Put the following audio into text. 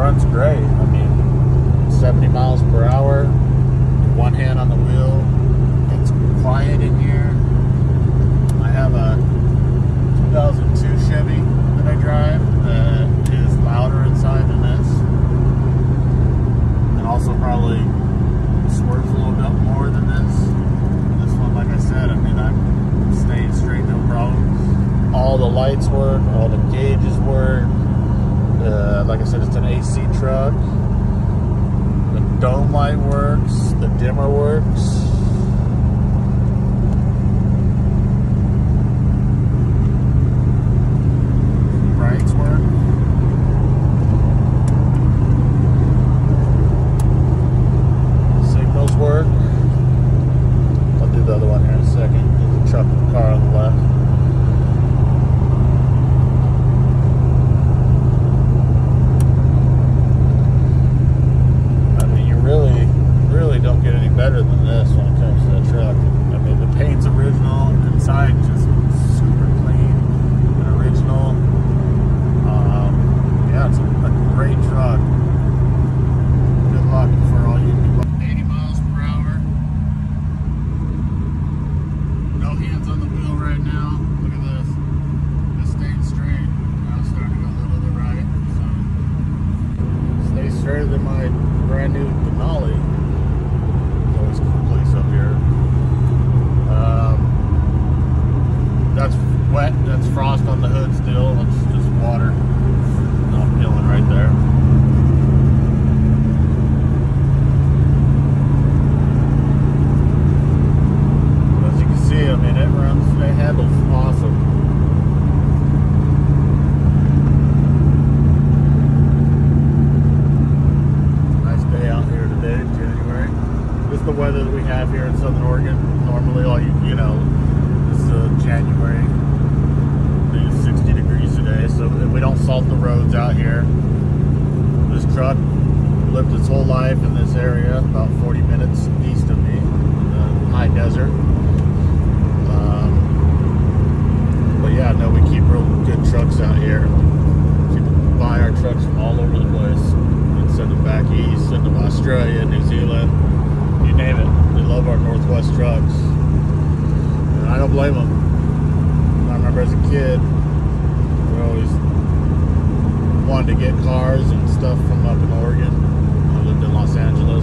runs great. I mean, 70 miles per hour, one hand on the wheel. It's quiet in here. I have a 2002 Chevy that I drive that is louder inside than this, and also probably swerves a little bit more than this. This one, like I said, I mean, I'm staying straight, no problems all the lights work, all the gauges work. Uh, like I said, it's an AC truck. The dome light works, the dimmer works. Brights work. Signals work. I'll do the other one here in a second. There's a truck car on the left. I mean, you really, really don't get any better than this when it comes to the truck. I mean, the paint's original, inside just super clean and original. Um, yeah, it's a, a great truck. Good luck for all you people. 80 miles per hour. No hands on the wheel right now. Look at this. Just staying straight. Now starting to go a little to the right. So stay straighter than my brand new Denali. It's always a cool place up here. Um, that's wet. That's frost on the hood still. It's just water. Not peeling right there. As you can see, I mean, it runs, it handles awesome. Nice day out here today, January. This the weather that we have here in Southern Oregon. Normally, all you you know, this is uh, January. It's 60 degrees today, so we don't salt the roads out here. This truck lived its whole life in this area, about 40 minutes east of me, in the high desert. plus trucks. And I don't blame them. I remember as a kid, we always wanted to get cars and stuff from up in Oregon. I lived in Los Angeles.